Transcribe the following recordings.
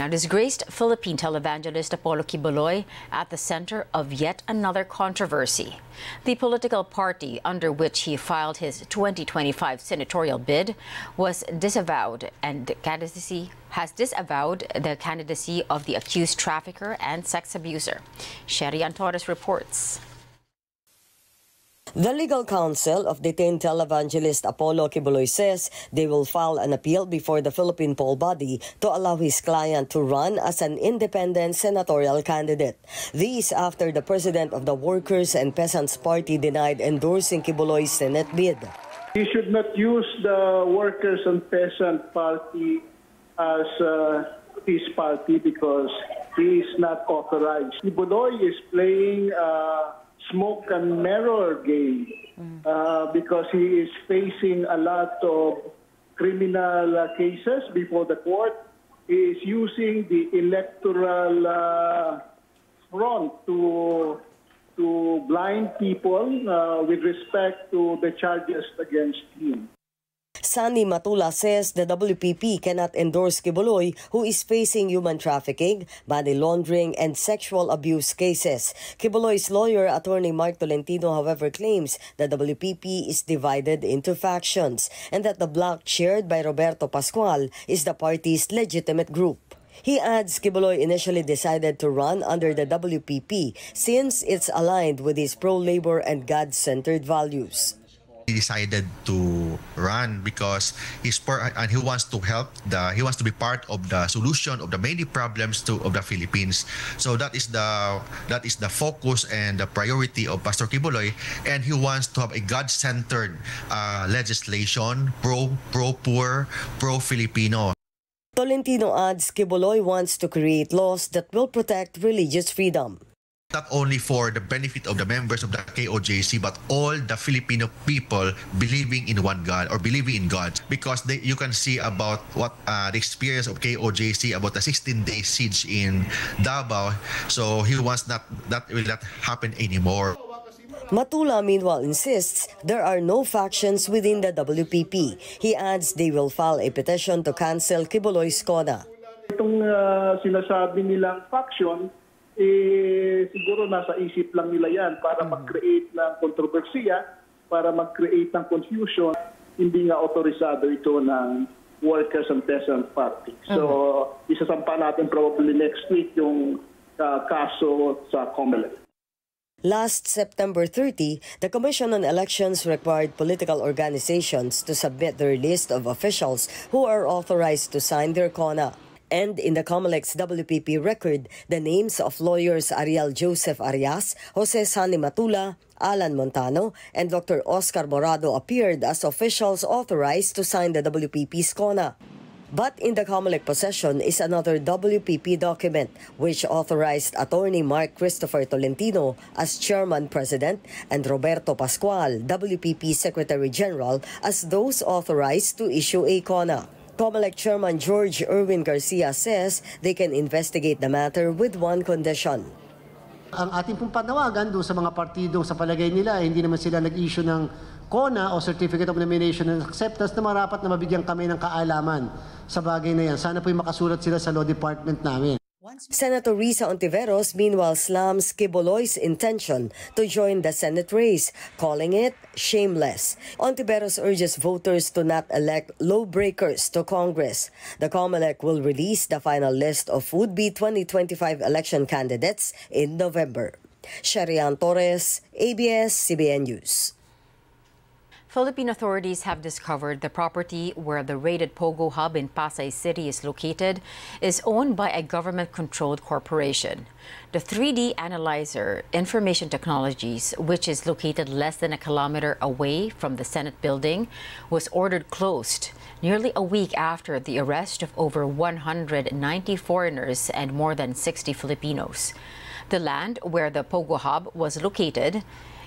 Now, disgraced Philippine televangelist Apollo Quiboloy at the center of yet another controversy. The political party under which he filed his 2025 senatorial bid was disavowed and the candidacy has disavowed the candidacy of the accused trafficker and sex abuser. Sherrie Ann Torres reports. The legal counsel of detained televangelist Apollo Quiboloy says they will file an appeal before the Philippine poll body to allow his client to run as an independent senatorial candidate. This after the president of the Workers and Peasants Party denied endorsing Quiboloy's Senate bid. He should not use the Workers and Peasants Party as uh, his party because he is not authorized. Quiboloy is playing uh, smoke and mirror game uh, because he is facing a lot of criminal uh, cases before the court. He is using the electoral uh, front to to blind people uh, with respect to the charges against him. Sonny Matula says the WPP cannot endorse Quiboloy, who is facing human trafficking, money laundering, and sexual abuse cases. Quiboloy's lawyer, attorney Mark Tolentino, however, claims the WPP is divided into factions and that the bloc chaired by Roberto Pascual is the party's legitimate group. He adds Quiboloy initially decided to run under the WPP since it's aligned with his pro-labor and God-centered values he decided to run because he's part and he wants to help the he wants to be part of the solution of the many problems to of the Philippines. So that is the that is the focus and the priority of Pastor Quiboloy and he wants to have a God-centered uh, legislation pro pro poor pro Filipino. Tolentino adds Quiboloy wants to create laws that will protect religious freedom not only for the benefit of the members of the KOJC, but all the Filipino people believing in one God or believing in God. Because they, you can see about what uh, the experience of KOJC about the 16-day siege in Davao. So he wants not that will not happen anymore. Matula meanwhile insists there are no factions within the WPP. He adds they will file a petition to cancel Quiboloy's CONA. Itong uh, sinasabi nilang faction, eh, siguro nasa isip lang nila yan para mag-create ng kontrobersiya, para mag-create ng confusion. Hindi nga autorisado ito ng Workers and Peasant Party. So, isasampa natin probably next week yung uh, kaso sa COMELEC. Last September 30, the Commission on Elections required political organizations to submit their list of officials who are authorized to sign their CONA. And in the Comelec's WPP record, the names of lawyers Ariel Joseph Arias, Jose Sonny Matula, Alan Montano, and Dr. Oscar Morado appeared as officials authorized to sign the WPP's CONA. But in the Comelec possession is another WPP document which authorized attorney Mark Christopher Tolentino as chairman president and Roberto Pascual, WPP Secretary General, as those authorized to issue a CONA. COMELEC Chairman George Erwin Garcia says they can investigate the matter with one condition. Ang ating pong panawagan doon sa mga partidong sa palagay nila, eh, hindi naman sila nag-issue ng CONA o Certificate of Nomination and Acceptance na marapat na mabigyan kami ng kaalaman sa bagay na yan. Sana po yung makasulat sila sa law department namin. Senator Risa Hontiveros meanwhile slams Quiboloy's intention to join the Senate race, calling it shameless. Hontiveros urges voters to not elect lawbreakers to Congress. The COMELEC will release the final list of would-be 2025 election candidates in November. Sherrie Ann Torres, ABS-CBN News. Philippine authorities have discovered the property where the raided Pogo Hub in Pasay City is located is owned by a government-controlled corporation. The 3D Analyzer Information Technologies, which is located less than a kilometer away from the Senate building, was ordered closed nearly a week after the arrest of over 190 foreigners and more than 60 Filipinos. The land where the Pogo Hub was located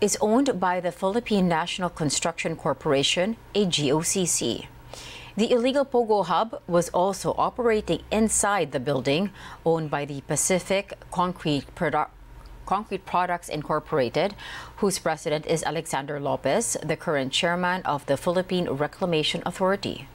is owned by the Philippine National Construction Corporation, a GOCC. The illegal Pogo Hub was also operating inside the building owned by the Pacific Concrete, Concrete Products Incorporated, whose president is Alexander Lopez, the current chairman of the Philippine Reclamation Authority.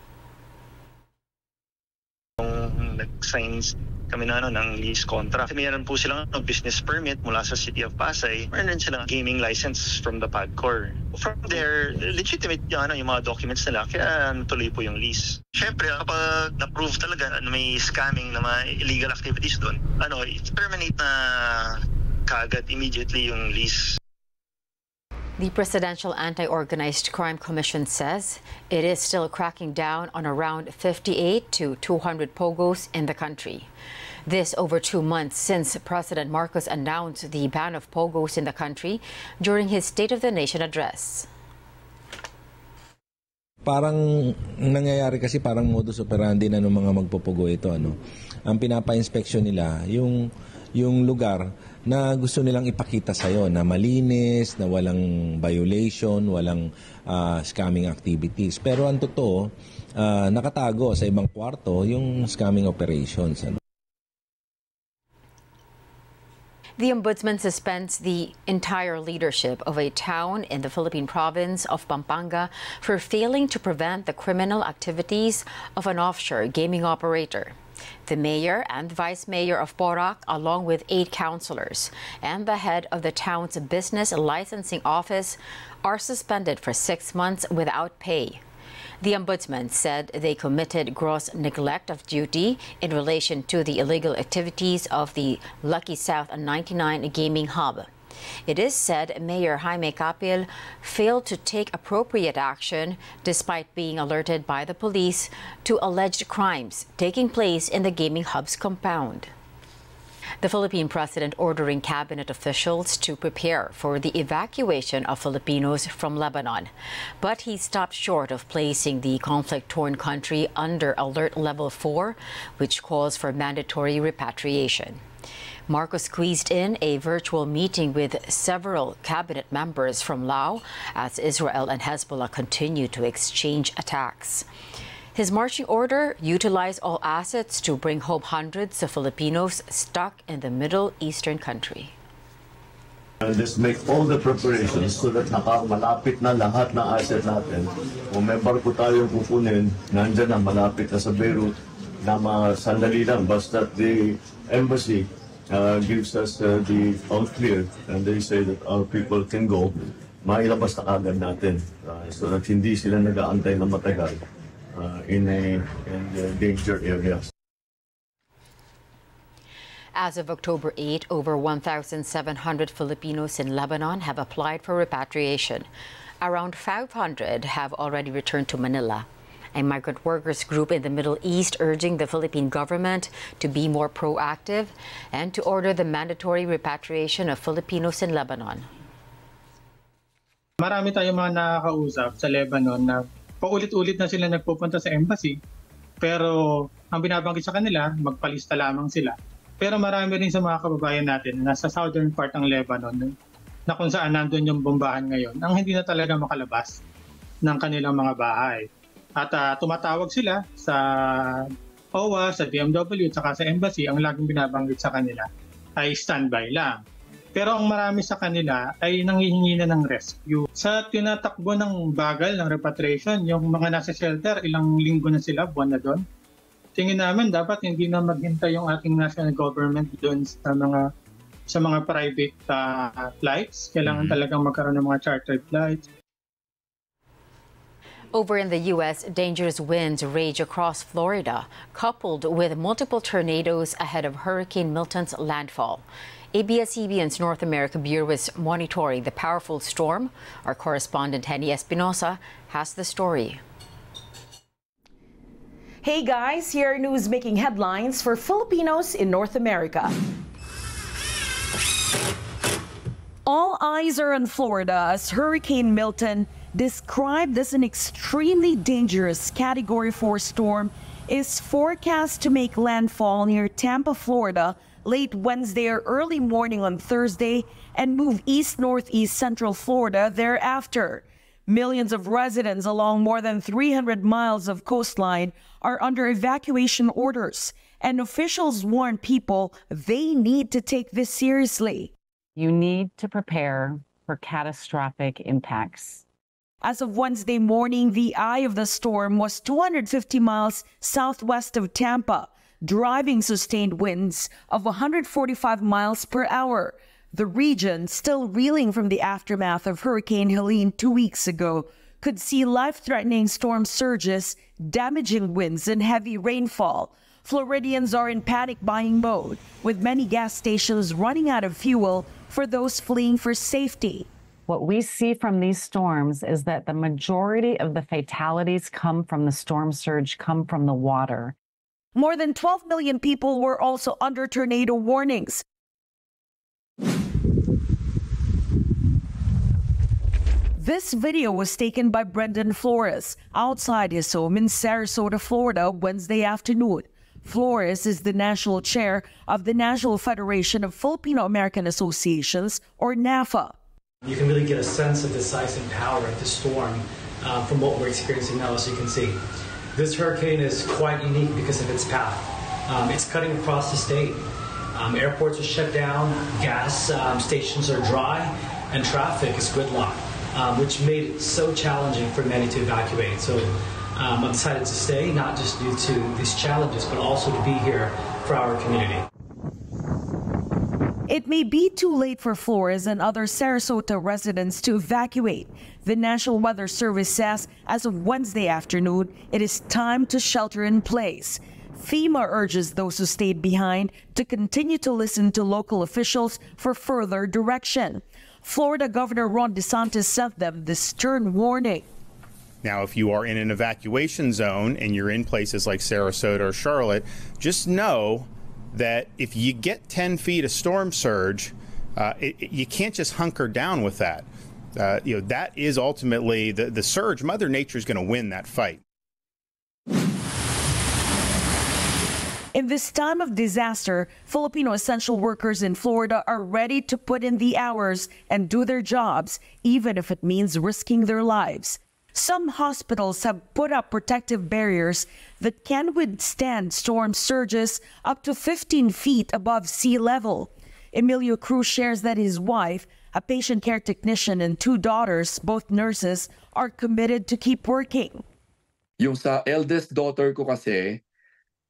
Kami na ano, ng lease contract. Mayroon po silang ano, business permit mula sa City of Pasay. Meron din silang gaming license from the PAGCOR. From there, legitimate yung, ano, yung mga documents nila, kaya natuloy po yung lease. Siyempre, kapag na-prove talaga na may scamming na mga illegal activities doon, ano, terminate na kagad immediately yung lease. The Presidential Anti-Organized Crime Commission says it is still cracking down on around 58 to 200 pogos in the country. This over two months since President Marcos announced the ban of pogos in the country during his State of the Nation address. Parang nangyayari kasi parang modus operandi na ng mga magpopogo ito ano. Ang pinapa-inspeksyon nila yung yung lugar na gusto nilang ipakita sa iyo na malinis, na walang violation, walang uh, scamming activities. Pero ang totoo, uh, nakatago sa ibang kwarto yung scamming operations. Ano? The Ombudsman suspends the entire leadership of a town in the Philippine province of Pampanga for failing to prevent the criminal activities of an offshore gaming operator. The mayor and vice mayor of Porac, along with eight councillors, and the head of the town's business licensing office, are suspended for six months without pay. The ombudsman said they committed gross neglect of duty in relation to the illegal activities of the Lucky South 99 gaming hub. It is said Mayor Jaime Capil failed to take appropriate action despite being alerted by the police to alleged crimes taking place in the gaming hub's compound. The Philippine president ordering cabinet officials to prepare for the evacuation of Filipinos from Lebanon. But he stopped short of placing the conflict torn country under alert level 4, which calls for mandatory repatriation. Marcos squeezed in a virtual meeting with several cabinet members from Laos as Israel and Hezbollah continue to exchange attacks. His marching order utilized all assets to bring home hundreds of Filipinos stuck in the Middle Eastern country. Just make all the preparations so that nakamalapit na lahat ng asset natin. Kung may barko tayong kukunin, nandyan na malapit na sa Beirut, na sandali lang, basta the embassy gives us uh, the all clear and they say that our people can go, mailabas na kagad natin uh, so that hindi sila nag-aantay na matagal uh, in a in the danger areas. As of October 8, over 1,700 Filipinos in Lebanon have applied for repatriation. Around 500 have already returned to Manila. A migrant workers group in the Middle East urging the Philippine government to be more proactive and to order the mandatory repatriation of Filipinos in Lebanon. Marami tayong mga nakakausap sa Lebanon na paulit-ulit na sila nagpupunta sa embassy. Pero ang binabanggit sa kanila, magpalista lamang sila. Pero marami rin sa mga kababayan natin na nasa southern part ng Lebanon na kung saan nandun yung bombahan ngayon, ang hindi na talaga makalabas ng kanilang mga bahay. At uh, tumatawag sila sa OWA, sa DMW, at saka sa embassy, ang laging binabanggit sa kanila ay standby lang. Pero ang marami sa kanila ay nanghihingi na ng rescue. Sa tinatakbo ng bagal ng repatriation, yung mga nasa shelter, ilang linggo na sila, buwan na doon. Tingin namin dapat hindi na maghintay yung ating national government doon sa mga sa mga private uh, flights. Kailangan mm-hmm. talagang magkaroon ng mga chartered flights. Over in the U.S., dangerous winds rage across Florida, coupled with multiple tornadoes ahead of Hurricane Milton's landfall. ABS-CBN's North America Bureau is monitoring the powerful storm. Our correspondent Henni Espinosa has the story. Hey guys, here are news making headlines for Filipinos in North America. All eyes are on Florida as Hurricane Milton, described as an extremely dangerous Category 4 storm, is forecast to make landfall near Tampa, Florida late Wednesday or early morning on Thursday and move east northeast central Florida thereafter. Millions of residents along more than 300 miles of coastline are under evacuation orders, and officials warn people they need to take this seriously. You need to prepare for catastrophic impacts. As of Wednesday morning, the eye of the storm was 250 miles southwest of Tampa. driving sustained winds of 145 miles per hour. The region, still reeling from the aftermath of Hurricane Helene two weeks ago, could see life threatening storm surges, damaging winds, and heavy rainfall. Floridians are in panic buying mode, with many gas stations running out of fuel for those fleeing for safety. What we see from these storms is that the majority of the fatalities come from the storm surge, come from the water. More than 12 million people were also under tornado warnings. This video was taken by Brendan Flores outside his home in Sarasota, Florida, Wednesday afternoon. Flores is the national chair of the National Federation of Filipino American Associations, or NaFFAA. You can really get a sense of the size and power of the storm uh, from what we're experiencing now, as you can see. This hurricane is quite unique because of its path. Um, it's cutting across the state. Um, airports are shut down, gas um, stations are dry, and traffic is gridlocked um, which made it so challenging for many to evacuate. So um, I decided to stay, not just due to these challenges, but also to be here for our community. It may be too late for Flores and other Sarasota residents to evacuate. The National Weather Service says as of Wednesday afternoon, it is time to shelter in place. FEMA urges those who stayed behind to continue to listen to local officials for further direction. Florida Governor Ron DeSantis sent them this stern warning. Now, if you are in an evacuation zone and you're in places like Sarasota or Charlotte, just know that if you get 10 feet of storm surge, uh, it, it, you can't just hunker down with that. Uh, you know that is ultimately the the surge. Mother Nature is going to win that fight. In this time of disaster, Filipino essential workers in Florida are ready to put in the hours and do their jobs, even if it means risking their lives. Some hospitals have put up protective barriers that can withstand storm surges up to 15 feet above sea level. Emilio Cruz shares that his wife, a patient care technician, and two daughters, both nurses, are committed to keep working. Yung sa eldest daughter ko kasi,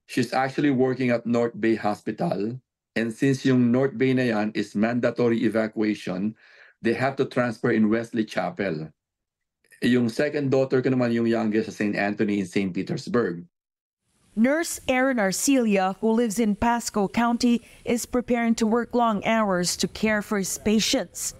she's actually working at North Bay Hospital. And since yung North Bay na yan is mandatory evacuation, they have to transfer in Wesley Chapel. Eh, yung second daughter ko naman yung youngest sa St. Anthony in St. Petersburg. Nurse Erin Arcelia, who lives in Pasco County, is preparing to work long hours to care for his patients.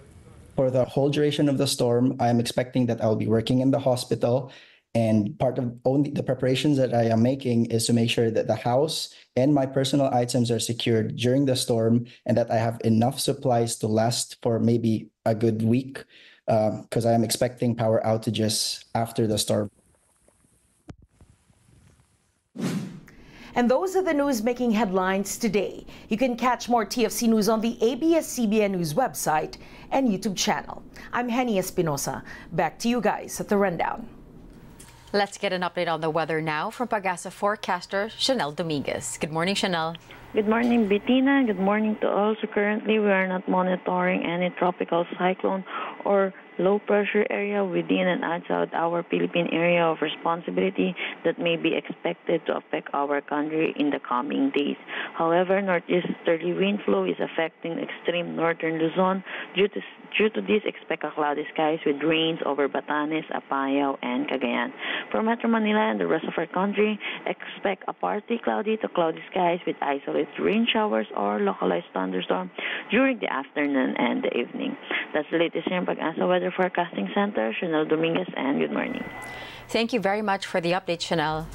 For the whole duration of the storm, I am expecting that I'll be working in the hospital and part of only the preparations that I am making is to make sure that the house and my personal items are secured during the storm and that I have enough supplies to last for maybe a good week because uh, I am expecting power outages after the storm. And those are the news making headlines today. You can catch more TFC news on the ABS-CBN News website and YouTube channel. I'm Henni Espinosa. Back to you guys at the rundown. Let's get an update on the weather now from Pagasa forecaster Chenel Dominguez. Good morning, Chenel. Good morning, Bettina. Good morning to all. So currently, we are not monitoring any tropical cyclone or low pressure area within and outside our Philippine area of responsibility that may be expected to affect our country in the coming days. However, northeasterly wind flow is affecting extreme northern Luzon. Due to, due to this, expect a cloudy skies with rains over Batanes, Apayao, and Cagayan. For Metro Manila and the rest of our country, expect a partly cloudy to cloudy skies with isolated rain showers or localized thunderstorm during the afternoon and the evening. That's the latest here in Pag-asa Weather Forecasting Center, Chenel Dominguez, and good morning. Thank you very much for the update, Chenel.